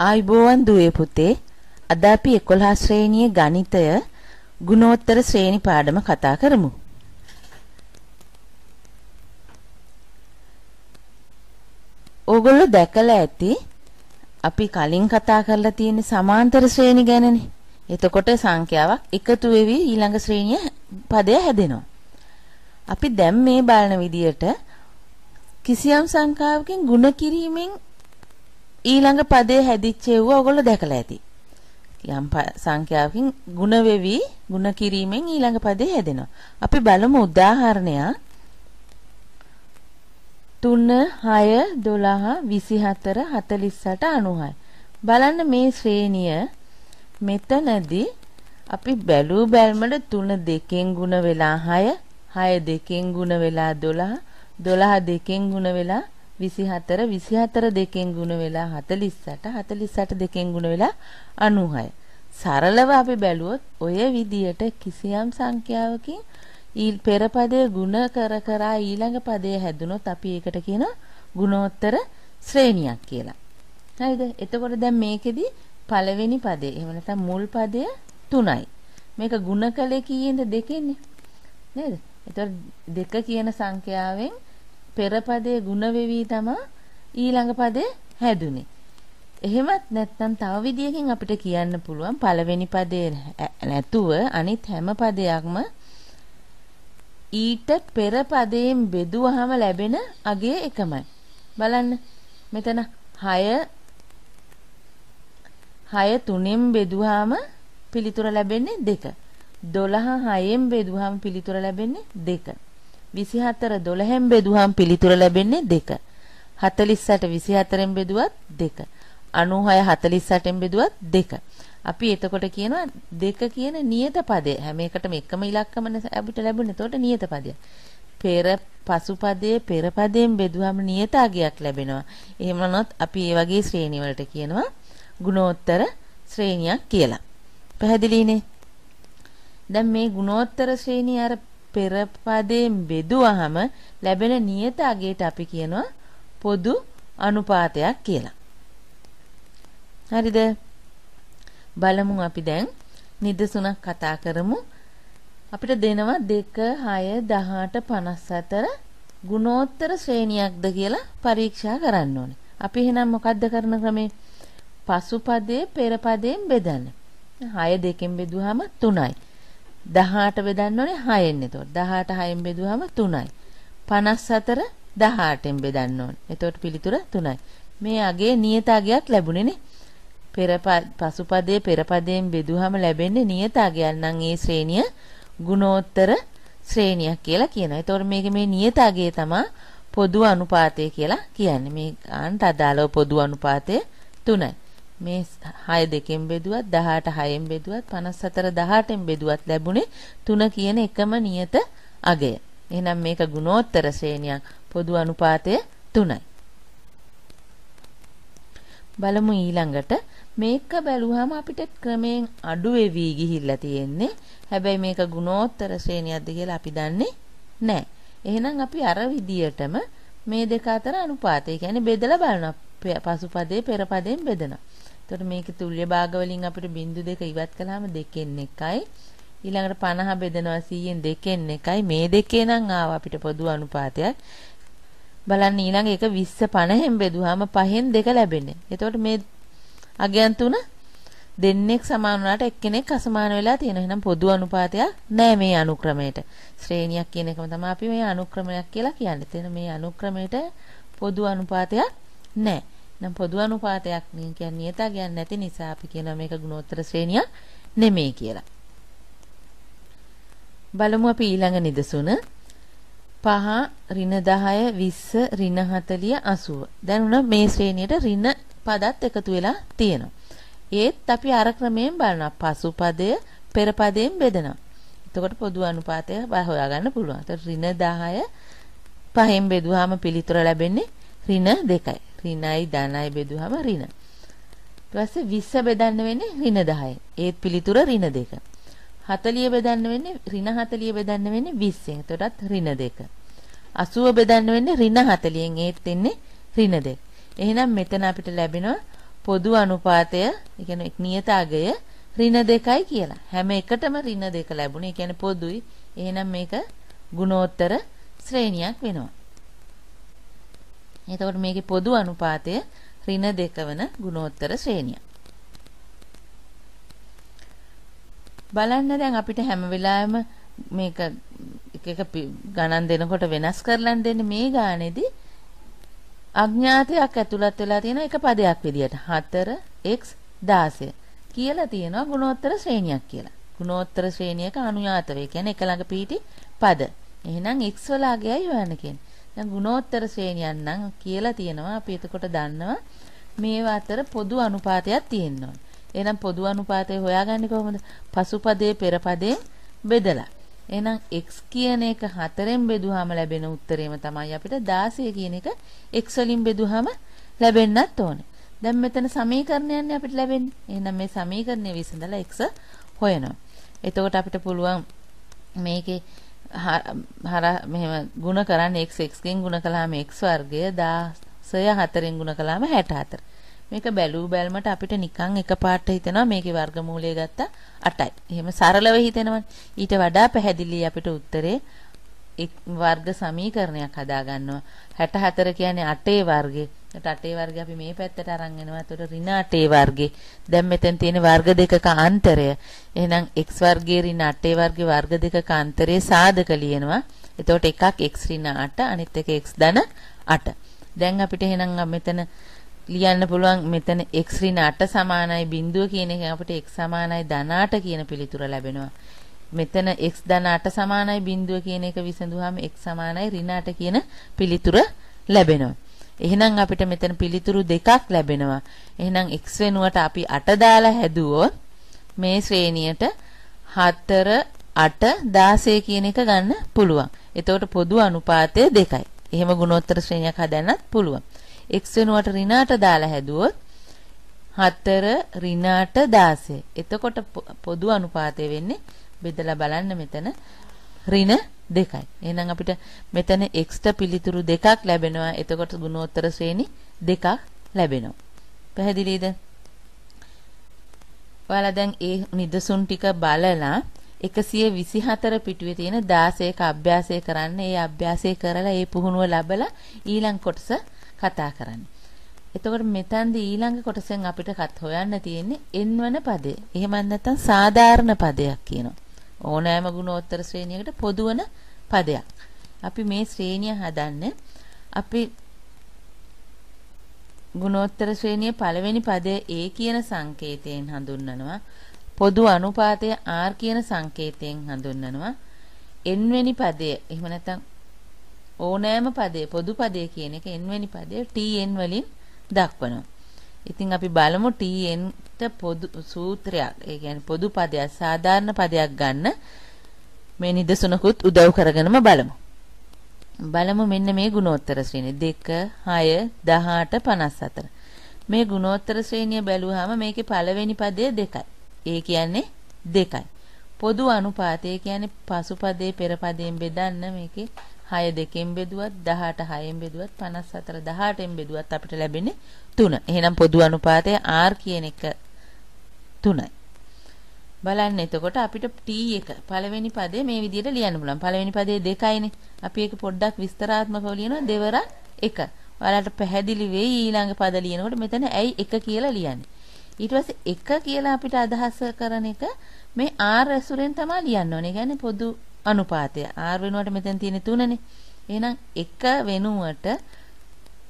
ආයිබෝවන් දුවේ පුතේ අද අපි 11 ශ්‍රේණියේ ගණිතය ගුණෝත්තර ශ්‍රේණි පාඩම කතා කරමු. ඕගොල්ලෝ දැකලා ඇති අපි කලින් කතා කරලා තියෙන සමාන්තර ශ්‍රේණි ගැනනේ. එතකොට සංඛ්‍යාවක් එකතු වෙවි ඊළඟ ශ්‍රේණිය පදය හැදෙනවා. අපි දැන් මේ බලන විදියට කිසියම් සංඛ්‍යාවකින් ಗುಣ කිරීමෙන් ඊළඟ පදේ හැදිච්ච ඒවා ඔයගොල්ලෝ දැකලා ඇති. යම් සංඛ්‍යාවකින් ಗುಣ වෙවි ಗುಣ කිරීමෙන් ඊළඟ පදේ හැදෙනවා. අපි බලමු උදාහරණයක් 3 6 12 24 48 96. බලන්න මේ ශ්‍රේණිය මෙතනදී අපි බැලූ බැල්මට 3 දෙකෙන් ಗುಣ වෙලා 6 6 දෙකෙන් ಗುಣ වෙලා 12 12 දෙකෙන් ಗುಣ වෙලා 24 24 දෙකෙන් ගුණ වෙලා 48 48 දෙකෙන් ගුණ වෙලා 96 සරලව අපි බැලුවොත් ඔය විදියට කිසියම් සංඛ්‍යාවකින් ඊ පෙර පදයේ ಗುಣ කර කර ඊළඟ පදයේ හැදුනොත් අපි ඒකට කියන ගුණෝත්තර ශ්‍රේණියක් කියලා. හරිද? එතකොට දැන් මේකෙදි පළවෙනි පදේ එහෙම නැත්නම් මුල් පදය 3යි. මේක ಗುಣ කලේ කීයෙන්ද දෙකෙන්නේ. නේද? එතකොට දෙක කියන සංඛ්‍යාවෙන් පෙර පදයේ ಗುಣ වෙවි තමයි ඊළඟ පදේ හැදුනේ. එහෙමත් නැත්නම් තව විදියකින් අපිට කියන්න පුළුවන් පළවෙනි පදේ නැතුව අනිත් හැම පදයක්ම ඊට පෙර පදයෙන් බෙදුවහම ලැබෙන අගය එකමයි. බලන්න මෙතන 6 6 3ෙන් බෙදුවාම පිළිතුර ලැබෙන්නේ 2. 12 6ෙන් බෙදුවාම පිළිතුර ලැබෙන්නේ 2. 24 12න් බෙදුවහම පිළිතුර ලැබෙන්නේ 2. 48 24න් බෙදුවත් 2. 96 48න් බෙදුවත් 2. අපි එතකොට කියනවා දෙක කියන නියත පදය. හැම එකටම එකම ඉලක්කමන අපිට ලැබුණේ. එතකොට නියත පදය. පෙර පසුපදයේ පෙර පදයෙන් බෙදුවම නියත අගයක් ලැබෙනවා. එහෙම වුණොත් අපි මේ වගේ ශ්‍රේණි වලට කියනවා ගුණෝත්තර ශ්‍රේණියක් කියලා. පැහැදිලිනේ? දැන් මේ ගුණෝත්තර ශ්‍රේණිය අර පෙර පදයෙන් බෙදුවහම ලැබෙන නියත අගයට අපි කියනවා පොදු අනුපාතයක් කියලා. හරිද? බලමු අපි දැන් නිදසුනක් කතා කරමු. අපිට දෙනවා 2 6 18 54 ගුණෝත්තර ශ්‍රේණියක්ද කියලා පරීක්ෂා කරන්න ඕනේ. අපි එහෙනම් මොකද්ද කරන ක්‍රමේ? පසුපදයේ පෙර පදයෙන් බෙදන්න. 6 දෙකෙන් බෙදුවාම 3යි. 18 බෙදන්න ඕනේ 6ෙන් එතකොට. 18 6ෙන් බෙදුවම 3යි. 54 18ෙන් බෙදන්න ඕනේ. එතකොට පිළිතුර 3යි. මේ අගේ නියත අගයක් ලැබුණේ නේ. පෙර පසුපදයේ පෙර පදයෙන් බෙදුවම ලැබෙන්නේ නියත අගයක් නම් ඒ ශ්‍රේණිය ගුණෝත්තර ශ්‍රේණියක් කියලා කියනවා. එතකොට මේක මේ නියත අගය තමයි පොදු අනුපාතය කියලා කියන්නේ. මේ ආන්ට අදාළව පොදු අනුපාතය 3යි. මේ 6 දෙකෙන් බෙදුවත් 18 6ෙන් බෙදුවත් 54 18ෙන් බෙදුවත් ලැබුණේ 3 කියන එකම නියත අගය. එහෙනම් මේක ගුණෝත්තර ශ්‍රේණියක් පොදු අනුපාතය 3යි. බලමු ඊළඟට මේක බැලුවාම අපිට ක්‍රමයෙන් අඩු වෙවි ගිහිල්ලා තියෙන්නේ. හැබැයි මේක ගුණෝත්තර ශ්‍රේණියක්ද කියලා අපි දන්නේ නැහැ. එහෙනම් අපි අර විදියටම මේ දෙක අතර අනුපාතය කියන්නේ බෙදලා බලනවා. පසුපදේ පෙර පදයෙන් බෙදනවා. එතකොට මේකේ තුල්්‍ය භාග වලින් අපිට බිංදු දෙක ඉවත් කළාම දෙකෙන් එකයි. ඊළඟට 50 බෙදනවා 100ෙන් දෙකෙන් එකයි. මේ දෙකේ නම් ආව අපිට පොදු අනුපාතයක්. බලන්න ඊළඟ එක 20 50ෙන් බෙදුවාම පහෙන් දෙක ලැබෙන්නේ. එතකොට මේ අගයන් තුන දෙන්නෙක් සමාන වුණාට එක්කෙනෙක් අසමාන වෙලා තියෙනවා. එහෙනම් පොදු අනුපාතයක් නෑ මේ අනුක්‍රමයට. ශ්‍රේණියක් කියන එකම තමයි අපි මේ අනුක්‍රමයක් කියලා කියන්නේ. එතන මේ අනුක්‍රමයට පොදු අනුපාතයක් නෑ. නම් පොදු අනුපාතයක් නේ කියන්නේ නියතගයන් නැති නිසා අපි කියනවා මේක ගුණෝත්තර ශ්‍රේණියක් නෙමෙයි කියලා. බලමු අපි ඊළඟ නිදසුන 5 ඍණ 10 20 ඍණ 40 80. දැන් උන මේ ශ්‍රේණියට ඍණ පදත් එකතු වෙලා තියෙනවා. ඒත් අපි අර ක්‍රමයෙන් බලනවා. පසුපදය පෙර පදයෙන් බෙදනවා. එතකොට පොදු අනුපාතය හොයාගන්න පුළුවන්. එතකොට ඍණ 10 පහෙන් බෙදුවාම පිළිතුර ලැබෙන්නේ ඍණ 2යි. ඍණයි ධනයි බෙදුවම ඍණ. ඊට පස්සේ 20 බෙදන්න වෙන්නේ ඍණ 10. ඒත් පිළිතුර ඍණ 2. 40 බෙදන්න වෙන්නේ ඍණ 40 බෙදන්න වෙන්නේ 20ෙන්. එතකොටත් ඍණ 2. 80 බෙදන්න වෙන්නේ ඍණ 40ෙන්. ඒත් එන්නේ ඍණ 2. එහෙනම් මෙතන අපිට ලැබෙනවා පොදු අනුපාතය, ඒ කියන්නේ නියත අගය ඍණ දෙකයි කියලා. හැම එකටම ඍණ දෙක ලැබුණේ. ඒ කියන්නේ පොදුයි. එහෙනම් මේක ගුණෝත්තර ශ්‍රේණියක් වෙනවා. එතකොට මේකේ පොදු අනුපාතය ඍණ දෙක වන ගුණෝත්තර ශ්‍රේණිය. බලන්න දැන් අපිට හැම වෙලාවෙම මේක එක එක ගණන් දෙනකොට වෙනස් කරලන් දෙන්නේ මේ ගානේදී අඥාතයක් ඇතුළත් වෙලා තියෙන එක පදයක් විදියට 4x 16 කියලා තියෙනවා ගුණෝත්තර ශ්‍රේණියක් කියලා. ගුණෝත්තර ශ්‍රේණියක අනුයාත වේ කියන්නේ එක ළඟ පිහිටි පද. එහෙනම් x වල අගයයි හොයන්න කියන්නේ. දැන් ගුණෝත්තර ශ්‍රේණියක් නම් කියලා තියෙනවා අපි එතකොට දන්නවා මේවා අතර පොදු අනුපාතයක් තියෙනවා. එහෙනම් පොදු අනුපාතය හොයාගන්නේ කොහොමද? පසුපදයේ පෙරපදයෙන් බෙදලා. එහෙනම් x කියන එක 4ෙන් බෙදුවාම ලැබෙන උත්තරේම තමයි අපිට 16 කියන එක x වලින් බෙදුවාම ලැබෙන්නත් ඕනේ. දැන් මෙතන සමීකරණයන්නේ අපිට ලැබෙන්නේ. එහෙනම් මේ සමීකරණය විසඳලා x හොයනවා. එතකොට අපිට පුළුවන් මේකේ හර මෙහෙම ಗುಣ කරන්න x x ගෙන් ಗುಣ කළාම x වර්ගය 16 4ෙන් ಗುಣ කළාම 64. මේක බැලූ බැල්මට අපිට නිකන් එකපාරට හිතෙනවා මේකේ වර්ගමූලය ගත්තා 8යි. එහෙම සරලව හිතෙනවනේ. ඊට වඩා පැහැදිලි අපිට උත්තරේ වර්ග සමීකරණයක් හදා ගන්නවා. 64 කියන්නේ 8 වර්ගේ. ඒත් 8 වර්ගය අපි මේ පැත්තට අරන් එනවා. ඒතකොට ඍණ 8 වර්ගේ. දැන් මෙතෙන් තියෙන වර්ග දෙකක අන්තරය. එහෙනම් x වර්ගයේ ඍණ 8 වර්ගේ වර්ග දෙකක අන්තරේ සාධක ලියනවා. එතකොට එකක් x ඍණ 8 අනිත් එක x ධන 8. දැන් අපිට එහෙනම් මෙතන ලියන්න පුළුවන් මෙතන x ඍණ 8 සමානයි බිඳුව කියන එක අපිට x සමානයි ධන 8 කියන පිළිතුර ලැබෙනවා. මෙතන x ධන 8 සමානයි බිඳුව කියන එක විසඳුවාම x සමානයි ඍණ 8 කියන පිළිතුර ලැබෙනවා. එහෙනම් අපිට මෙතන පිළිතුරු දෙකක් ලැබෙනවා. එහෙනම් x වෙනුවට අපි 8 දාලා හැදුවොත් මේ ශ්‍රේණියට 4 8 16 කියන එක ගන්න පුළුවන්. එතකොට පොදු අනුපාතය දෙකයි. එහෙම ගුණෝත්තර ශ්‍රේණියක් හදන්නත් පුළුවන්. x වෙනුවට ඍණාට දාලා හැදුවොත් 4 ඍණාට 16. එතකොට පොදු අනුපාතය වෙන්නේ බෙදලා බලන්න මෙතන ඍණ දෙකයි. එහෙනම් අපිට මෙතන x ට පිළිතුරු දෙකක් ලැබෙනවා. එතකොට ගුණෝත්තර ශ්‍රේණි දෙකක් ලැබෙනවා. පැහැදිලිද? ඔයාලා දැන් ඒ නිදසුන් ටික බලලා 124 පිටුවේ තියෙන 16ක අභ්‍යාසය කරන්න. ඒ අභ්‍යාසය කරලා ඒ පුහුණුව ලැබලා ඊළඟ කොටස කතා කරන්නේ. එතකොට මෙතනදී ඊළඟ කොටසෙන් අපිට කත් හොයන්න තියෙන්නේ n වන පදය. එහෙම නැත්නම් සාධාරණ පදයක් කියනවා. ඕනෑම ගුණෝත්තර ශ්‍රේණියකට පොදු වන පදයක්. අපි මේ ශ්‍රේණිය හදන්නේ අපි ගුණෝත්තර ශ්‍රේණියේ පළවෙනි පදය A කියන සංකේතයෙන් හඳුන්වනවා. පොදු අනුපාතය R කියන සංකේතයෙන් හඳුන්වනවා. n වෙනි පදය එහෙම නැත්නම් ඕනෑම පදේ පොදු පදේ කියන එක n වෙනි පදේ tn වලින් දක්වනවා. ඉතින් අපි බලමු tn ට පොදු සූත්‍රයක් ඒ කියන්නේ පොදු පදයක් සාධාරණ පදයක් ගන්න මේ නිදසුනකුත් උදව් කරගෙනම බලමු. බලමු මෙන්න මේ ගුණෝත්තර ශ්‍රේණිය 2 6 18 54. මේ ගුණෝත්තර ශ්‍රේණිය බැලුවාම මේකේ පළවෙනි පදය 2යි. ඒ කියන්නේ 2යි. පොදු අනුපාතය කියන්නේ පසුපදේ පෙරපදයෙන් බෙදන්න මේකේ 6 දෙකෙන් බෙදුවත් 18 6ෙන් බෙදුවත් 54 18ෙන් බෙදුවත් අපිට ලැබෙන්නේ 3. එහෙනම් පොදු අනුපාතය R කියන එක 3යි. බලන්න එතකොට අපිට T1 පළවෙනි පදේ මේ විදිහට ලියන්න පුළුවන්. පළවෙනි පදේ 2යිනේ. අපි ඒක පොඩ්ඩක් විස්තරාත්මකව ලියනවා දෙවරක් 1. ඔයාලට පැහැදිලි වෙයි ඊළඟ පද ලියනකොට මෙතන ඇයි 1 කියලා ලියන්නේ. ඊට පස්සේ 1 කියලා අපිට අදහස් කරන එක මේ R ඇසුරෙන් තමයි ලියන්න ඕනේ. ඒ කියන්නේ පොදු අනුපාතය. R වෙනුවට මෙතන තියෙන 3නේ. එහෙනම් 1 වෙනුවට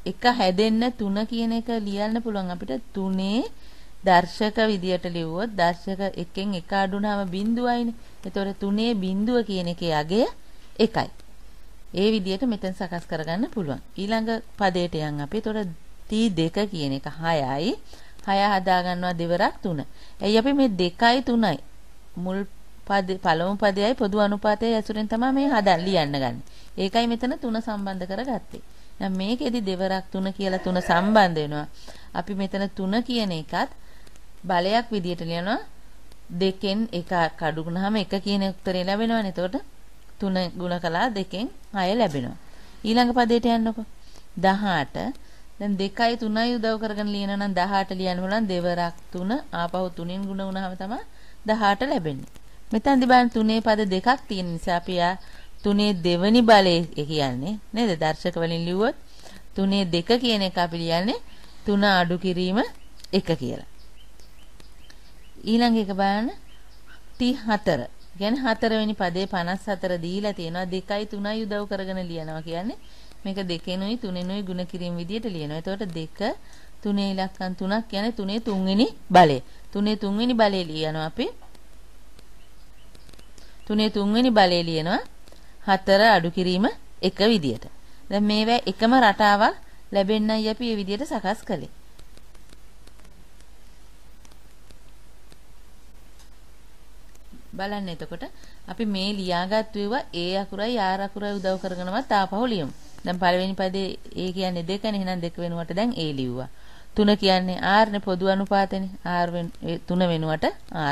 1 හැදෙන්න 3 කියන එක ලියන්න පුළුවන් අපිට 3 දර්ශක විදියට ලිව්වොත් දර්ශක එකෙන් එක අඩුනම බිඳුවයිනේ. එතකොට 3 බිඳුව කියන එකේ අගය 1යි. ඒ විදියට මෙතෙන් සකස් කරගන්න පුළුවන්. ඊළඟ පදයට යන් අපි. එතකොට T2 කියන එක 6යි. 6 හදා ගන්නවා දෙවරක් 3. එයි අපි මේ 2යි 3යි මුල් පද පළමු පදයයි පොදු අනුපාතයයි ඇසුරෙන් තමයි මේ හදන්න ලියන්න ගන්න. ඒකයි මෙතන තුන සම්බන්ධ කරගත්තේ. දැන් මේකෙදි දෙවරක් තුන කියලා තුන සම්බන්ධ වෙනවා. අපි මෙතන තුන කියන එකත් බලයක් විදියට ලියනවා. දෙකෙන් එක කඩු ගුණාම එක කියන උත්තරේ ලැබෙනවනේ. එතකොට තුන ගුණ කළා දෙකෙන් 6 ලැබෙනවා. ඊළඟ පදයට යන්නකො. 18 දැන් 2යි 3යි උදව් කරගෙන ලියනවා නම් 18 ලියන්න පුළුවන් දෙවරක් 3 ආපහු 3න් ගුණ වුණාම තමයි 18 ලැබෙන්නේ. මෙතනදි බලන්න තුනේ පද දෙකක් තියෙන නිසා අපි ආ තුනේ දෙවනි බලය කියන්නේ නේද? දර්ශක වලින් ලිව්වොත් තුනේ දෙක කියන එක අපි ලියන්නේ තුන අඩු කිරීම එක කියලා. ඊළඟ එක බලන්න 34. කියන්නේ හතරවෙනි පදේ 54 දීලා තියෙනවා 2යි 3යි උදව් කරගෙන ලියනවා කියන්නේ මේක දෙකෙනුයි තුනෙනුයි ಗುಣ කිරීම විදියට ලියනවා. එතකොට දෙක තුනේ ඉලක්කම් තුනක් කියන්නේ තුනේ තුන්වෙනි බලය. තුනේ තුන්වෙනි බලය ලියනවා අපි. තුනේ තුන්වෙනි බලය ලියනවා හතර අඩු කිරීම එක විදියට. දැන් මේවා එකම රටාවක් ලැබෙන්නයි අපි මේ විදියට සකස් කළේ. බලන්න එතකොට අපි මේ ලියාගත්තු ඒවා ඒ අකුරයි ආර අකුරයි උදව් කරගෙනවත් ආපහු ලියමු. දැන් පළවෙනි පදේ ඒ කියන්නේ දෙකනේ එහෙනම් දෙක වෙනුවට දැන් ඒ ලිව්වා. තුන කියන්නේ r නේ පොදු අනුපාතනේ. r තුන වෙනුවට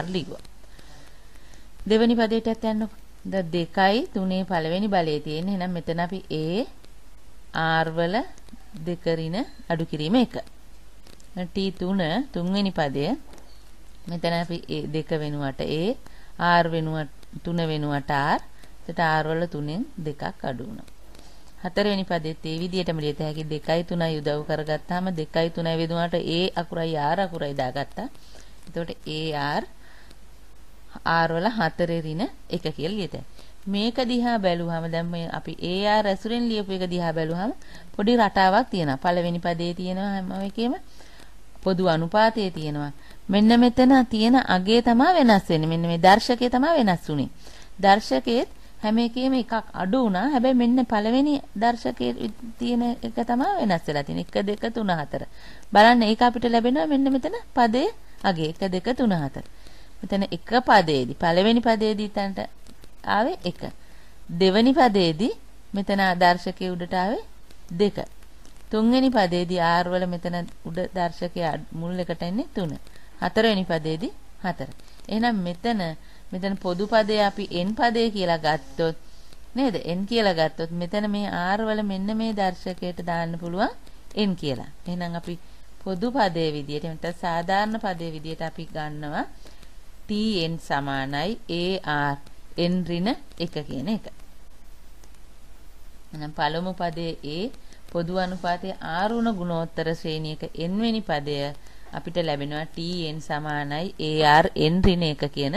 r ලිව්වා. දෙවෙනි පදේටත් යන්නකො. ද දෙකයි තුනේ පළවෙනි බලයේ තියෙන්නේ. එහෙනම් මෙතන අපි a r වල දෙකරින අඩු කිරීම 1. t3 තුන්වෙනි පදය මෙතන අපි දෙක වෙනුවට a r වෙනුවට 3 වෙනුවට r. එතට r වල තුනෙන් දෙකක් අඩු වුණා. හතරවෙනි පදෙත් ඒ විදිහටම ලියත හැකි 2යි 3යි උදව් කරගත්තාම 2යි 3යි වේදුනාට A අකුරයි R අකුරයි දාගත්තා. එතකොට AR R වල හතරේ රින එක කියලා ලියත. මේක දිහා බැලුවහම දැන් මේ අපි AR ඇසුරෙන් ලියපු එක දිහා බැලුවහම පොඩි රටාවක් තියෙනවා. පළවෙනි පදේ තියෙනවා හැම එකෙම පොදු අනුපාතයේ තියෙනවා. මෙන්න මෙතන තියෙන අගේ තමයි වෙනස් වෙන්නේ. මෙන්න මේ දර්ශකය තමයි වෙනස් වුනේ. දර්ශකයේත් හැම එකෙම එකක් අඩු වුණා. හැබැයි මෙන්න පළවෙනි දර්ශකයේ තියෙන එක තමයි වෙනස් වෙලා තියෙන්නේ. 1 2 3 4. බලන්න ඒක අපිට ලැබෙනවා මෙන්න මෙතන පදයේ අගේ 1 2 3 4. මෙතන එක පදයේදී පළවෙනි පදයේදී තන්ට ආවේ 1. දෙවෙනි පදයේදී මෙතන දර්ශකයේ උඩට ආවේ 2. තුන්වෙනි පදයේදී R වල මෙතන උඩ දර්ශකයේ මුල් එකට එන්නේ 3. හතරවෙනි පදයේදී 4. එහෙනම් මෙතන මෙතන පොදු පදේ අපි n පදේ කියලා ගත්තොත් නේද n කියලා ගත්තොත් මෙතන මේ r වල මෙන්න මේ දර්ශකයට දාන්න පුළුවන් n කියලා. එහෙනම් අපි පොදු පදයේ විදියට නැත්නම් සාධාරණ පදයේ විදියට අපි ගන්නවා tn සමානයි ar n ඍණ 1 කියන එක. එහෙනම් පළමු පදයේ a පොදු අනුපාතයේ r උණ ගුණෝත්තර ශ්‍රේණියක n වෙනි පදය අපිට ලැබෙනවා tn සමානයි ar n ඍණ 1 කියන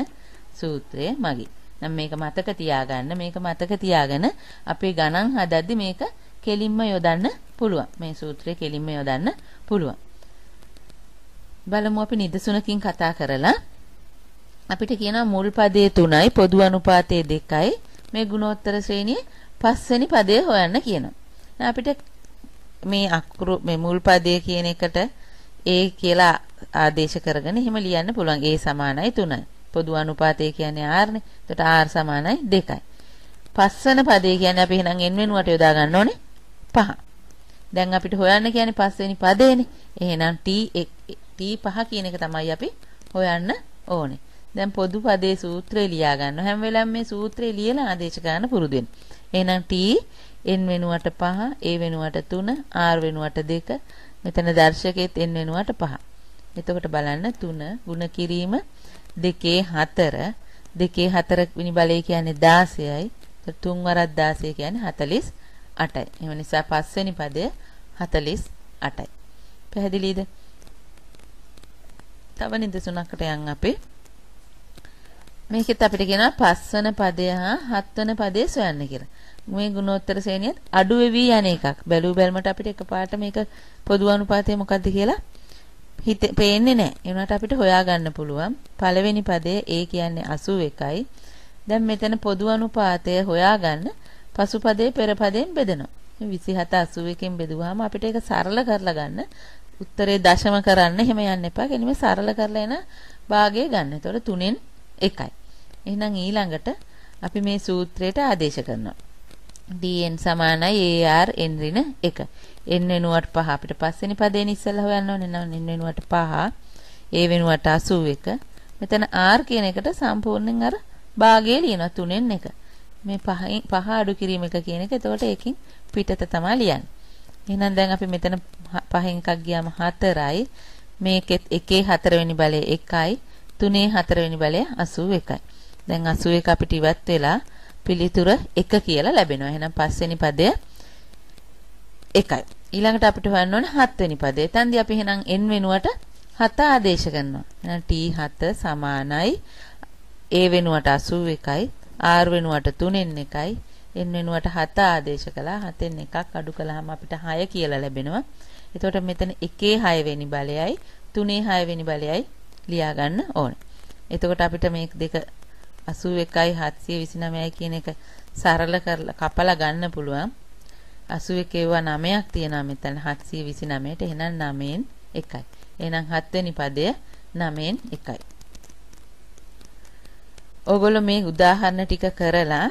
සූත්‍රය මගින්. නම් මේක මතක තියාගන්න මේක මතක තියාගෙන අපේ ගණන් හදද්දි මේක කෙලින්ම යොදන්න පුළුවන්. මේ සූත්‍රය කෙලින්ම යොදන්න පුළුවන්. බලමු අපි නිදසුනකින් කතා කරලා අපිට කියනවා මුල් පදයේ 3යි පොදු අනුපාතයේ 2යි මේ ගුණෝත්තර ශ්‍රේණියේ පස්වෙනි පදය හොයන්න කියනවා. අපිට මේ අකුරු මේ මුල් පදයේ කියන එකට ඒ කියලා ආදේශ කරගෙන එහෙම ලියන්න පුළුවන්. ඒ සමානයි 3යි. පොදු අනුපාතය කියන්නේ r නේ. එතකොට r සමානයි 2යි. පස්වන පදේ කියන්නේ අපි එහෙනම් n වෙනුවට යොදා ගන්න ඕනේ 5. දැන් අපිට හොයන්න කියන්නේ පස්වෙනි පදේනේ. එහෙනම් t t 5 කියන එක තමයි අපි හොයන්න ඕනේ. දැන් පොදු පදේ සූත්‍රය ලියා ගන්න. හැම වෙලාවෙම මේ සූත්‍රය ලියලා ආදේශ ගන්න පුරුදු වෙන්න. එහෙනම් t n වෙනුවට 5, a වෙනුවට 3, r වෙනුවට 2. මෙතන දර්ශකයේත් n වෙනුවට 5. එතකොට බලන්න 3 ಗುಣ කිරීම දෙකේ 4 දෙකේ 4 වෙනි බලය කියන්නේ 16යි. තුන් වරක් 16 කියන්නේ 48යි. එහෙම නිසා පස්වෙනි පදය 48යි. පැහැදිලිද? තව නිදසුනකට යන් අපි. මේකෙත් අපිට කියනවා පස්වන පදය හා හත්වන පදය සොයන්න කියලා. මේ ගුණෝත්තර ශ්‍රේණියත් අඩු වෙවි යන එකක්. බැලු බැලමට අපිට එකපාරට මේක පොදු අනුපාතය මොකද්ද කියලා හිත පේන්නේ නැහැ. ඒ වුණාට අපිට හොයාගන්න පුළුවන්. පළවෙනි පදය ඒ කියන්නේ 81යි. දැන් මෙතන පොදු අනුපාතය හොයාගන්න පසු පදේ පෙර පදයෙන් බෙදනවා. 27 81කින් බෙදුවාම අපිට ඒක සරල කරලා ගන්න උත්තරේ දශම කරන්න එහෙම යන්න එපා. කෙනෙම සරල කරලා එන භාගය ගන්න. ඒතකොට 3න් 1යි. එහෙනම් ඊළඟට අපි මේ සූත්‍රයට ආදේශ කරනවා. dn සමානයි ar n ඍණ 1. n වෙනුවට 5 අපිට පස්වෙනි පදේන ඉස්සෙල්ලා හොයන්න ඕනේ නම් n වෙනුවට 5 a වෙනුවට 81 මෙතන r කියන එකට සම්පූර්ණයෙන් අර භාගය ලියනවා 3න් 1 මේ 5 5 අඩු කිරීම එක කියන එක එතකොට ඒකෙන් පිටත තමයි ලියන්නේ එහෙනම් දැන් අපි මෙතන පහෙන් එකක් ගියාම 4යි. මේකෙත් එකේ 4 වෙනි බලය 1යි. තුනේ 4 වෙනි බලය 81යි. දැන් 81 අපිට ඉවත් වෙලා පිළිතුර 1 කියලා ලැබෙනවා. එහෙනම් පස්වෙනි පදය 1යි. ඊළඟට අපිට හොයන්න ඕනේ 7 වෙනි පදේ. එතෙන්දී අපි එහෙනම් n වෙනුවට 7 ආදේශ කරනවා. එහෙනම් t7 සමානයි a වෙනුවට 81යි r වෙනුවට 3න් 1යි n වෙනුවට 7 ආදේශ කළා. 7න් එකක් අඩු කළාම අපිට 6 කියලා ලැබෙනවා. එතකොට මෙතන 1 6 වෙනි බලයයි 3 6 වෙනි බලයයි ලියා ගන්න ඕනේ. එතකොට අපිට මේ දෙක 81යි 729යි කියන එක සරල කරලා කපලා ගන්න පුළුවන්. 81 ඒවා 9ක් තියෙනවා මෙතන 729ට එහෙනම් 9න් 1යි. එහෙනම් 7 වෙනි පදය 9න් 1යි. ඕගොල්ලෝ මේ උදාහරණ ටික කරලා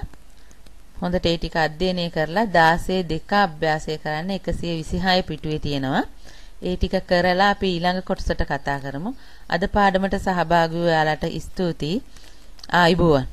හොඳට ඒ ටික අධ්‍යයනය කරලා 16 දෙක අභ්‍යාසය කරන්න 126 පිටුවේ තියෙනවා. ඒ ටික කරලා අපි ඊළඟ කොටසට කතා කරමු. අද පාඩමට සහභාගී වූ ඔයාලට ස්තුතියි. ආයිබෝවන්.